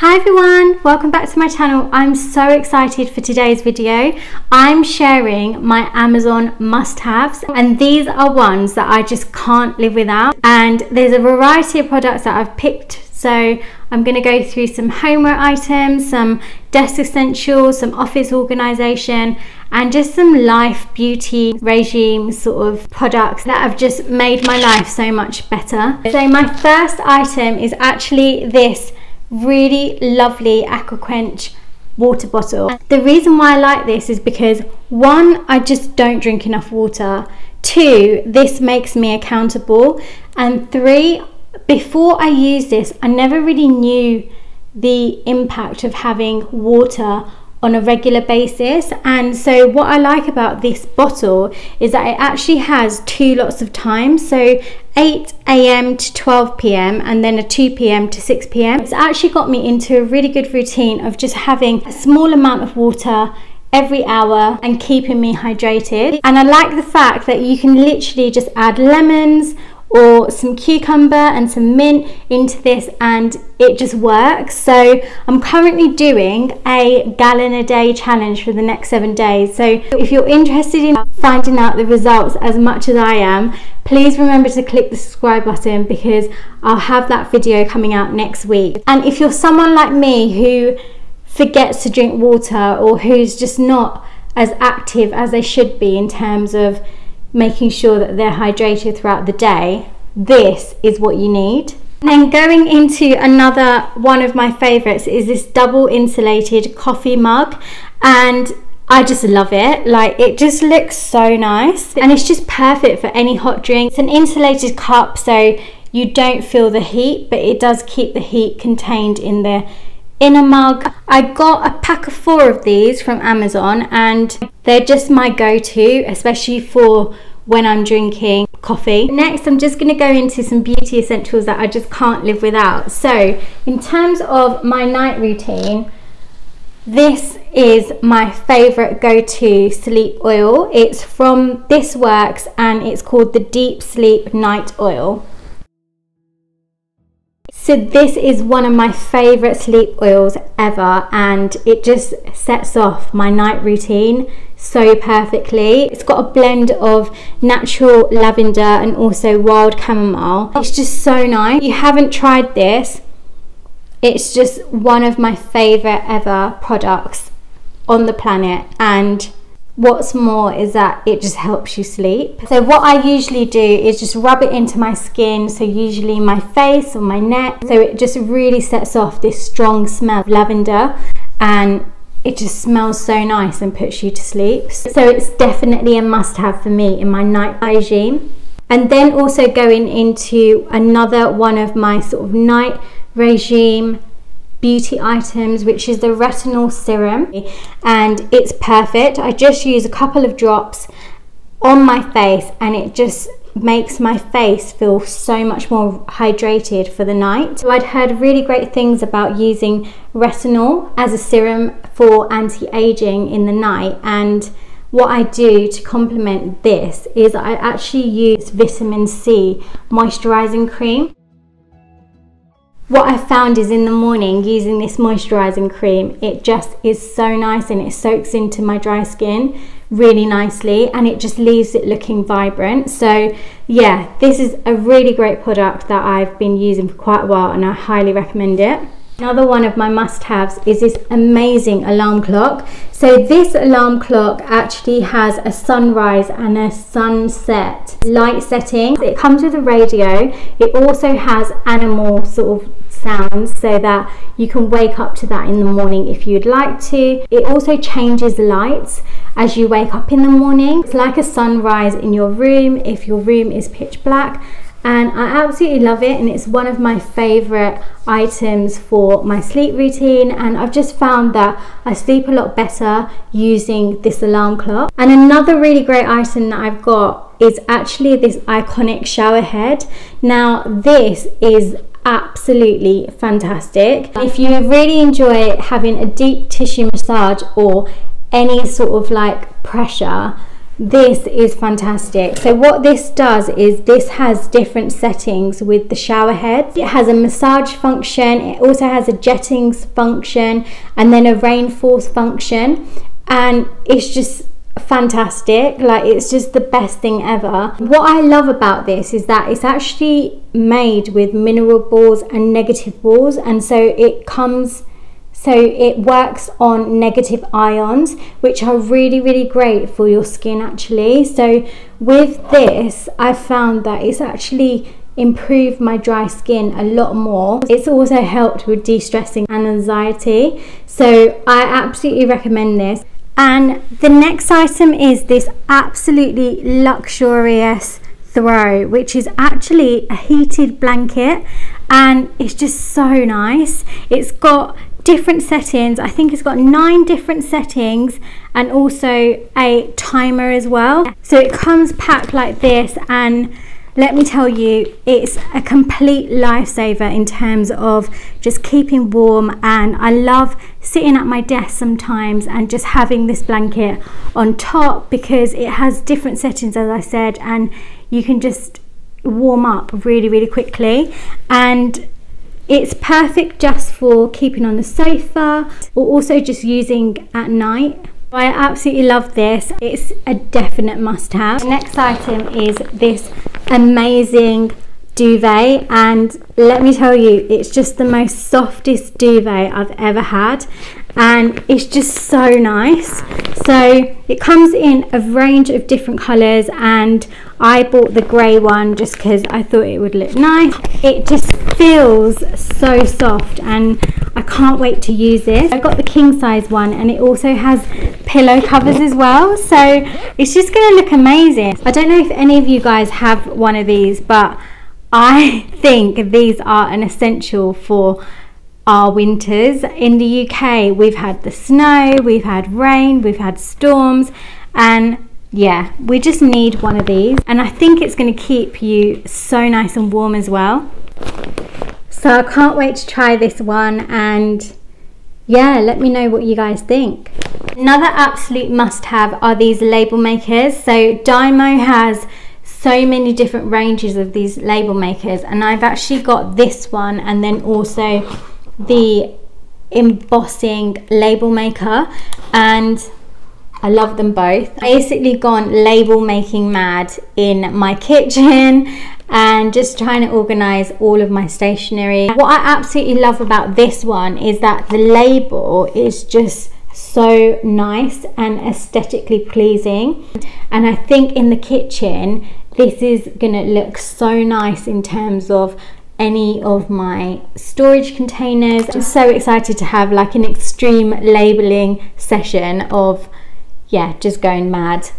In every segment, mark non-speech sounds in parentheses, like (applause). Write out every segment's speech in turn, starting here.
Hi everyone, welcome back to my channel. I'm so excited for today's video. I'm sharing my Amazon must-haves and these are ones that I just can't live without and there's a variety of products that I've picked so I'm going to go through some homeware items, some desk essentials, some office organisation and just some life beauty regime sort of products that have just made my life so much better. So my first item is actually this really lovely aquaquench water bottle. The reason why I like this is because one, I just don't drink enough water. Two, this makes me accountable. And three, before I use this, I never really knew the impact of having water on a regular basis and so what I like about this bottle is that it actually has two lots of time so 8 a.m. to 12 p.m. and then a 2 p.m. to 6 p.m. It's actually got me into a really good routine of just having a small amount of water every hour and keeping me hydrated and I like the fact that you can literally just add lemons or some cucumber and some mint into this and it just works. So I'm currently doing a gallon a day challenge for the next seven days. So if you're interested in finding out the results as much as I am please remember to click the subscribe button because I'll have that video coming out next week. And if you're someone like me who forgets to drink water or who's just not as active as they should be in terms of making sure that they're hydrated throughout the day, this is what you need. And then going into another one of my favorites is this double insulated coffee mug and I just love it. Like it just looks so nice and it's just perfect for any hot drink. It's an insulated cup so you don't feel the heat but it does keep the heat contained in the in a mug. I got a pack of four of these from Amazon and they're just my go-to, especially for when I'm drinking coffee. Next, I'm just gonna go into some beauty essentials that I just can't live without. So in terms of my night routine, this is my favorite go-to sleep oil. It's from This Works and it's called the Deep Sleep Night Oil. So this is one of my favorite sleep oils ever and it just sets off my night routine so perfectly. It's got a blend of natural lavender and also wild chamomile. It's just so nice. If you haven't tried this, it's just one of my favorite ever products on the planet and What's more is that it just helps you sleep. So what I usually do is just rub it into my skin, so usually my face or my neck. So it just really sets off this strong smell of lavender and it just smells so nice and puts you to sleep. So it's definitely a must have for me in my night regime. And then also going into another one of my sort of night regime beauty items which is the retinol serum. And it's perfect. I just use a couple of drops on my face and it just makes my face feel so much more hydrated for the night. So I'd heard really great things about using retinol as a serum for anti-aging in the night. And what I do to complement this is I actually use vitamin C moisturizing cream what I found is in the morning using this moisturizing cream, it just is so nice and it soaks into my dry skin really nicely and it just leaves it looking vibrant. So yeah, this is a really great product that I've been using for quite a while and I highly recommend it. Another one of my must-haves is this amazing alarm clock. So this alarm clock actually has a sunrise and a sunset light setting. It comes with a radio. It also has animal sort of sounds so that you can wake up to that in the morning if you'd like to. It also changes lights as you wake up in the morning. It's like a sunrise in your room if your room is pitch black and I absolutely love it and it's one of my favorite items for my sleep routine. And I've just found that I sleep a lot better using this alarm clock. And another really great item that I've got is actually this ionic shower head. Now this is absolutely fantastic. If you really enjoy having a deep tissue massage or any sort of like pressure this is fantastic. So what this does is this has different settings with the shower head. It has a massage function it also has a jettings function and then a rain force function. And it's just fantastic. Like it's just the best thing ever. What i love about this is that it's actually made with mineral balls and negative balls and so it comes so it works on negative ions, which are really, really great for your skin actually. So with this, I found that it's actually improved my dry skin a lot more. It's also helped with de-stressing and anxiety. So I absolutely recommend this. And the next item is this absolutely luxurious throw, which is actually a heated blanket and it's just so nice. It's got different settings. I think it's got nine different settings and also a timer as well. So it comes packed like this and let me tell you, it's a complete lifesaver in terms of just keeping warm. And I love sitting at my desk sometimes and just having this blanket on top because it has different settings, as I said, and you can just warm up really, really quickly. And it's perfect just for keeping on the sofa or also just using at night. I absolutely love this. It's a definite must have. The next item is this amazing duvet and let me tell you it's just the most softest duvet I've ever had and it's just so nice so it comes in a range of different colors and I bought the grey one just because I thought it would look nice it just feels so soft and I can't wait to use this I got the king size one and it also has pillow covers as well so it's just gonna look amazing I don't know if any of you guys have one of these but I (laughs) think these are an essential for our winters. In the UK, we've had the snow, we've had rain, we've had storms, and yeah, we just need one of these. And I think it's going to keep you so nice and warm as well. So I can't wait to try this one and yeah, let me know what you guys think. Another absolute must have are these label makers. So Dymo has so many different ranges of these label makers and I've actually got this one and then also the embossing label maker and I love them both. Basically gone label making mad in my kitchen and just trying to organize all of my stationery. What I absolutely love about this one is that the label is just so nice and aesthetically pleasing and I think in the kitchen this is gonna look so nice in terms of any of my storage containers. I'm so excited to have like an extreme labeling session of yeah just going mad.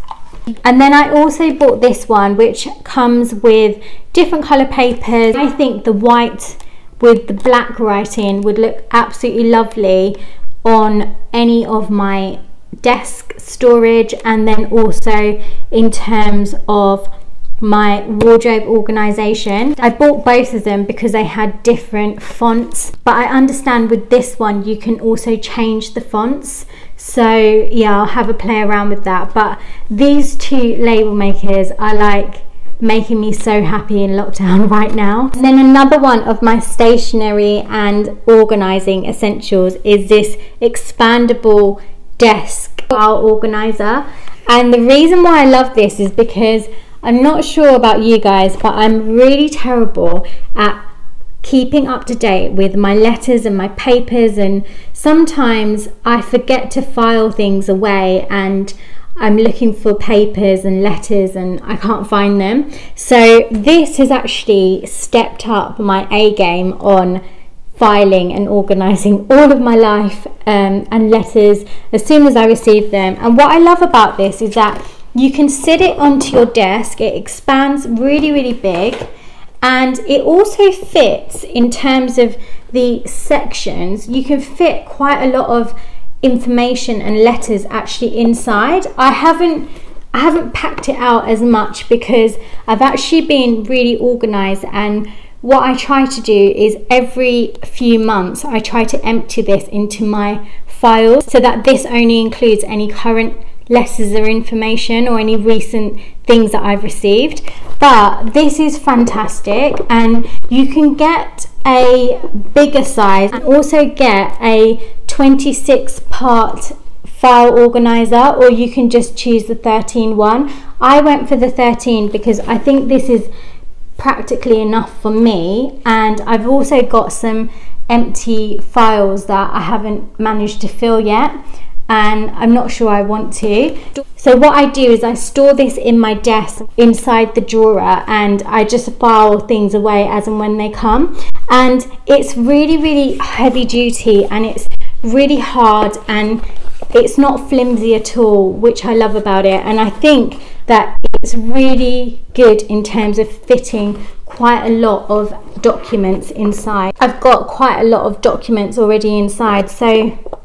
And then I also bought this one which comes with different color papers. I think the white with the black writing would look absolutely lovely on any of my desk storage and then also in terms of my wardrobe organization. I bought both of them because they had different fonts, but I understand with this one you can also change the fonts. So yeah, I'll have a play around with that. But these two label makers are like making me so happy in lockdown (laughs) right now. And then another one of my stationery and organizing essentials is this expandable desk file organizer. And the reason why I love this is because I'm not sure about you guys, but I'm really terrible at keeping up to date with my letters and my papers and sometimes I forget to file things away and I'm looking for papers and letters and I can't find them. So this has actually stepped up my A game on filing and organizing (laughs) all of my life um, and letters as soon as I receive them. And what I love about this is that you can sit it onto your desk, it expands really, really big, and it also fits in terms of the sections. You can fit quite a lot of information and letters actually inside. I haven't I haven't packed it out as much because I've actually been really organized and what I try to do is every few months I try to empty this into my files so that this only includes any current letters of information or any recent things that I've received. But this is fantastic, and you can get a bigger size and also get a 26 part file organizer or you can just choose the 13 one. I went for the 13 because I think this is practically enough for me and I've also got some empty files that I haven't managed to fill yet and I'm not sure I want to. So what I do is I store this in my desk inside the drawer and I just file things away as and when they come. And it's really, really heavy duty and it's really hard and it's not flimsy at all, which I love about it. And I think that it's really good in terms of fitting quite a lot of documents inside. I've got quite a lot of documents already inside, so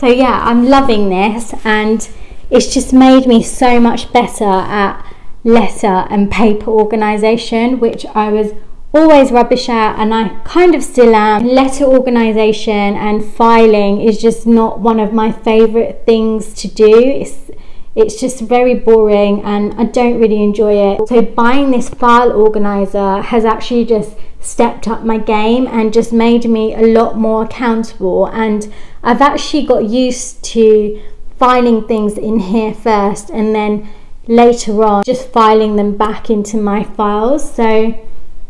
so yeah, I'm loving this and it's just made me so much better at letter and paper organisation, which I was always rubbish at and I kind of still am. Letter organisation and filing is just not one of my favourite things to do. It's it's just very boring and I don't really enjoy it. So buying this file organizer has actually just stepped up my game and just made me a lot more accountable and I've actually got used to filing things in here first and then later on just filing them back into my files. So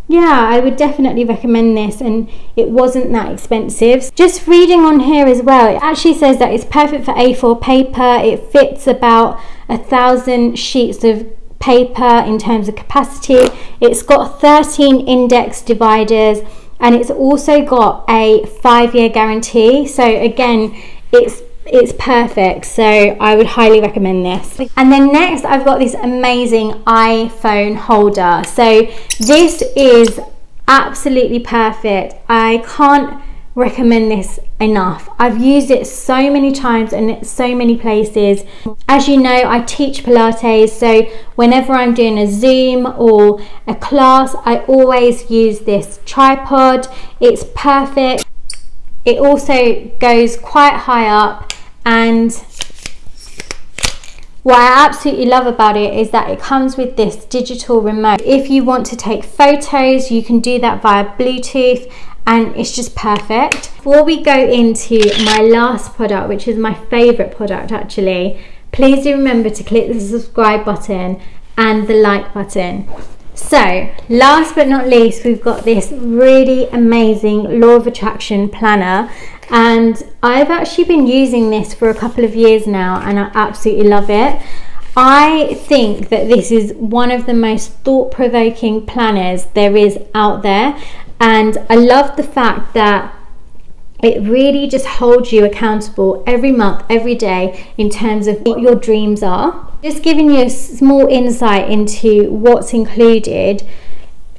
yeah, I would definitely recommend this and it wasn't that expensive. Just reading on here as well, it actually says that it's perfect for A4 paper. It fits about a thousand sheets of paper in terms of capacity. It's got 13 index dividers and it's also got a five year guarantee. So again, it's it's perfect so I would highly recommend this and then next I've got this amazing iPhone holder so this is absolutely perfect I can't recommend this enough. I've used it so many times and so many places. As you know I teach Pilates so whenever I'm doing a zoom or a class I always use this tripod. It's perfect. It also goes quite high up and what I absolutely love about it is that it comes with this digital remote. If you want to take photos, you can do that via Bluetooth and it's just perfect. Before we go into my last product, which is my favorite product actually, please do remember to click the subscribe button and the like button. So, last but not least, we've got this really amazing Law of Attraction planner and I've actually been using this for a couple of years now and I absolutely love it. I think that this is one of the most thought provoking planners there is out there, and I love the fact that it really just holds you accountable every month, every day in terms of what your dreams are. Just giving you a small insight into what's included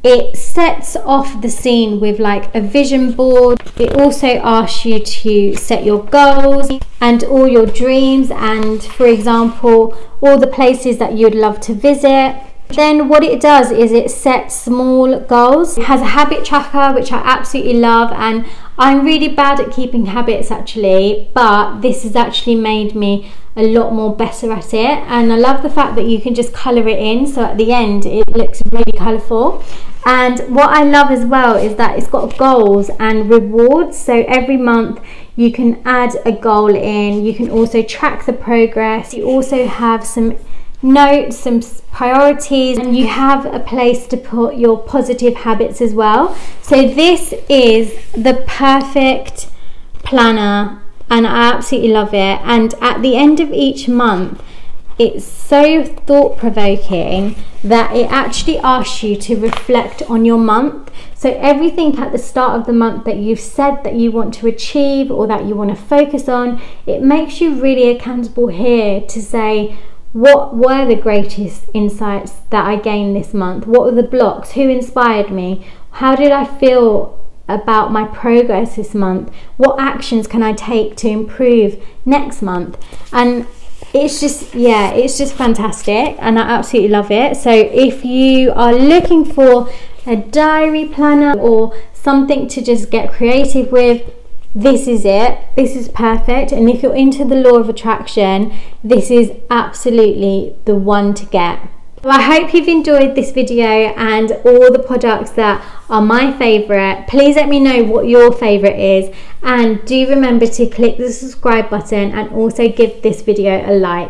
it sets off the scene with like a vision board. It also asks you to set your goals and all your dreams and for example, all the places that you'd love to visit. Then what it does is it sets small goals. It has a habit tracker, which I absolutely love. And I'm really bad at keeping habits actually, but this has actually made me a lot more better at it. And I love the fact that you can just color it in. So at the end, it looks really colorful. And what I love as well is that it's got goals and rewards. So every month you can add a goal in. You can also track the progress. You also have some notes, some priorities, and you have a place to put your positive habits as well. So this is the perfect planner and I absolutely love it. And at the end of each month, it's so thought provoking that it actually asks you to reflect on your month. So, everything at the start of the month that you've said that you want to achieve or that you want to focus on, it makes you really accountable here to say, what were the greatest insights that I gained this month? What were the blocks? Who inspired me? How did I feel about my progress this month? What actions can I take to improve next month? And it's just yeah it's just fantastic and i absolutely love it so if you are looking for a diary planner or something to just get creative with this is it. This is perfect. And if you're into the law of attraction, this is absolutely the one to get. I hope you've enjoyed this video and all the products that are my favourite. Please let me know what your favourite is and do remember to click the subscribe button and also give this video a like.